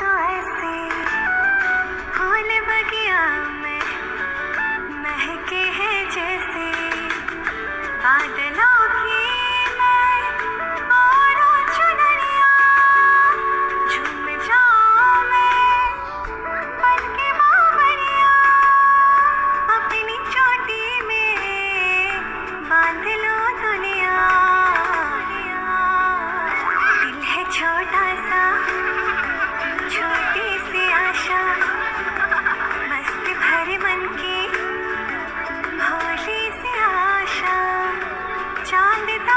तो ऐसे donde